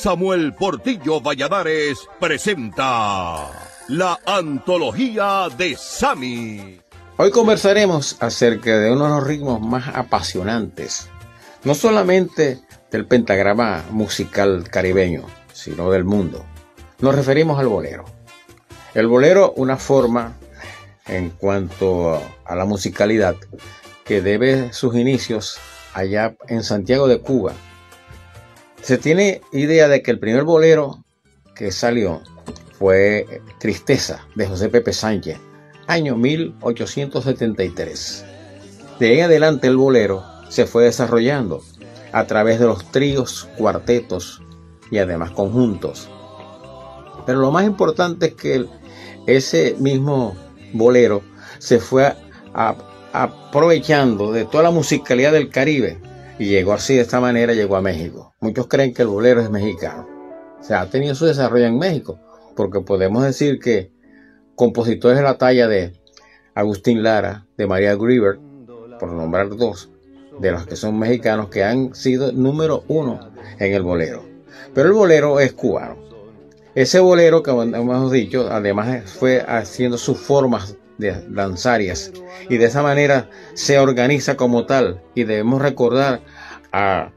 Samuel Portillo Valladares presenta la antología de Sami. Hoy conversaremos acerca de uno de los ritmos más apasionantes, no solamente del pentagrama musical caribeño, sino del mundo. Nos referimos al bolero. El bolero, una forma en cuanto a la musicalidad que debe sus inicios allá en Santiago de Cuba. Se tiene idea de que el primer bolero que salió fue Tristeza de José Pepe Sánchez, año 1873. De ahí adelante el bolero se fue desarrollando a través de los tríos, cuartetos y además conjuntos. Pero lo más importante es que ese mismo bolero se fue aprovechando de toda la musicalidad del Caribe y llegó así de esta manera, llegó a México. Muchos creen que el bolero es mexicano. O sea, ha tenido su desarrollo en México, porque podemos decir que compositores de la talla de Agustín Lara, de María Grieber, por nombrar dos, de los que son mexicanos que han sido número uno en el bolero. Pero el bolero es cubano. Ese bolero que hemos dicho, además fue haciendo sus formas de danzarias y de esa manera se organiza como tal y debemos recordar a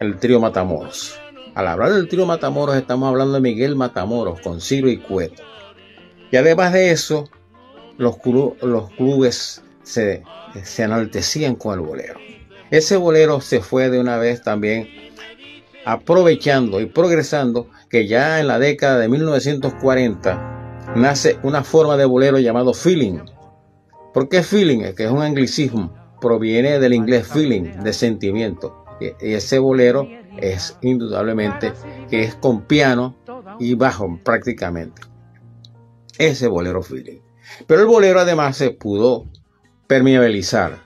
el trío Matamoros. Al hablar del trío Matamoros estamos hablando de Miguel Matamoros con Ciro y Cueto. Y además de eso, los, clubes se, se enaltecían con el bolero. Ese bolero se fue de una vez también aprovechando y progresando que ya en la década de 1940 nace una forma de bolero llamado feeling. ¿Por qué feeling? Que es un anglicismo, proviene del inglés feeling, de sentimiento. Y ese bolero es indudablemente que es con piano y bajo prácticamente ese bolero feeling. Pero el bolero además se pudo permeabilizar.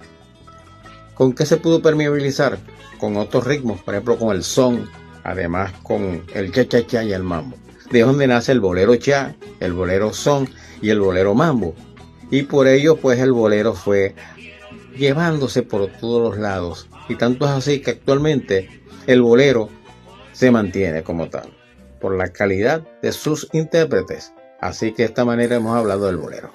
¿Con qué se pudo permeabilizar? Con otros ritmos, por ejemplo con el son, además con el cha-cha-cha y el mambo. De donde nace el bolero cha, el bolero son y el bolero mambo. Y por ello pues el bolero fue llevándose por todos los lados. Y tanto es así que actualmente el bolero se mantiene como tal, por la calidad de sus intérpretes Así que de esta manera hemos hablado del bolero.